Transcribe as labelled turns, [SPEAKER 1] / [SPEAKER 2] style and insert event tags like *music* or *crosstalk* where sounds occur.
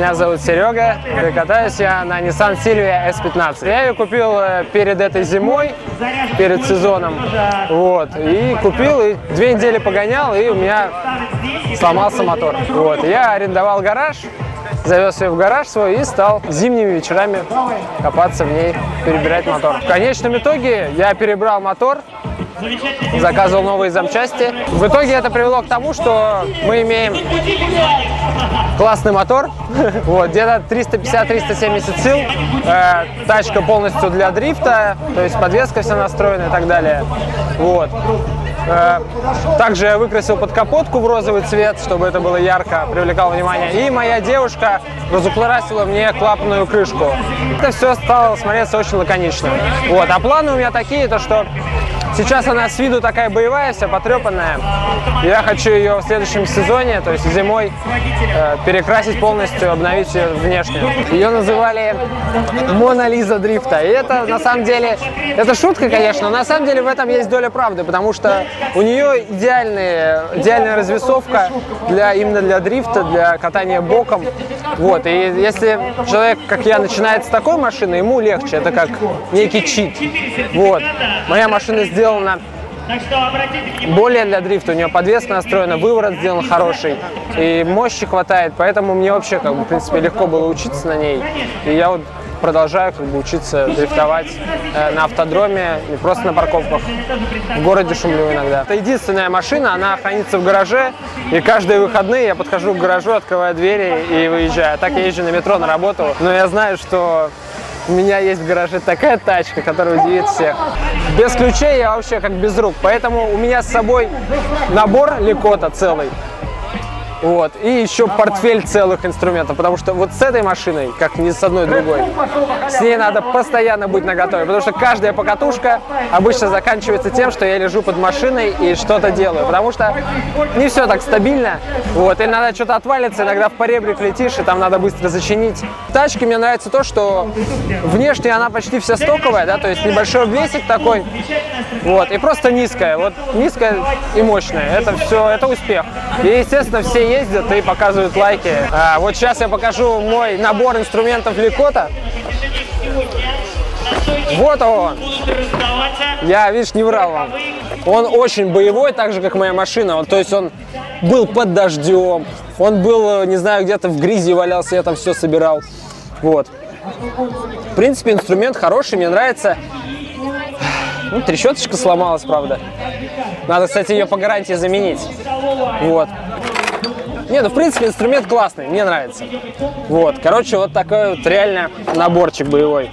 [SPEAKER 1] Меня зовут Серега. Катаюсь я на Nissan Silvia S15. Я ее купил э, перед этой зимой, перед сезоном. Вот. И купил, и две недели погонял, и у меня сломался мотор. Вот. Я арендовал гараж, завез ее в гараж свой и стал зимними вечерами копаться в ней, перебирать мотор. В конечном итоге я перебрал мотор, заказывал новые запчасти. В итоге это привело к тому, что мы имеем классный мотор, *laughs* вот, где-то 350-370 сил, э, тачка полностью для дрифта, то есть подвеска вся настроена и так далее. Вот. Э, Также я выкрасил под капотку в розовый цвет, чтобы это было ярко, привлекало внимание. И моя девушка разукрасила мне клапанную крышку. Это все стало смотреться очень лаконично. Вот. А планы у меня такие, то что Сейчас она с виду такая боевая, вся потрепанная. Я хочу ее в следующем сезоне, то есть зимой, э, перекрасить полностью, обновить ее внешне. Ее называли Мона Лиза дрифта. И это на самом деле, это шутка, конечно, но на самом деле в этом есть доля правды, потому что у нее идеальные, идеальная развесовка для, именно для дрифта, для катания боком. Вот, и если человек, как я, начинает с такой машины, ему легче, это как некий чит. Вот. Моя машина сделана более для дрифта, у нее подвеска настроена, выворот сделан хороший, и мощи хватает, поэтому мне вообще, как бы, в принципе, легко было учиться на ней. И я вот продолжаю как бы учиться дрифтовать э, на автодроме, не просто на парковках. В городе шумлю иногда. Это единственная машина, она хранится в гараже, и каждые выходные я подхожу к гаражу, открываю двери и выезжаю. Так я езжу на метро на работу, но я знаю, что у меня есть в гараже такая тачка, которая удивит всех. Без ключей я вообще как без рук, поэтому у меня с собой набор Ликота целый. Вот. И еще портфель целых инструментов, потому что вот с этой машиной, как ни с одной другой, с ней надо постоянно быть наготове, потому что каждая покатушка обычно заканчивается тем, что я лежу под машиной и что-то делаю, потому что не все так стабильно, вот, и надо что-то отвалится, иногда в поребрик летишь, и там надо быстро зачинить. В тачке мне нравится то, что внешне она почти вся стоковая, да, то есть небольшой обвесик такой, вот, и просто низкая, вот низкая и мощная, это все, это успех. И, естественно, все ездят и показывают лайки. А, вот сейчас я покажу мой набор инструментов Ликота. Вот он. Я, видишь, не врал вам. Он очень боевой, так же, как моя машина. То есть он был под дождем, он был, не знаю, где-то в грязи валялся, я там все собирал. Вот. В принципе, инструмент хороший, мне нравится. Ну, трещоточка сломалась, правда. Надо, кстати, ее по гарантии заменить. Вот. Не, ну в принципе инструмент классный, мне нравится. Вот, короче, вот такой вот реально наборчик боевой.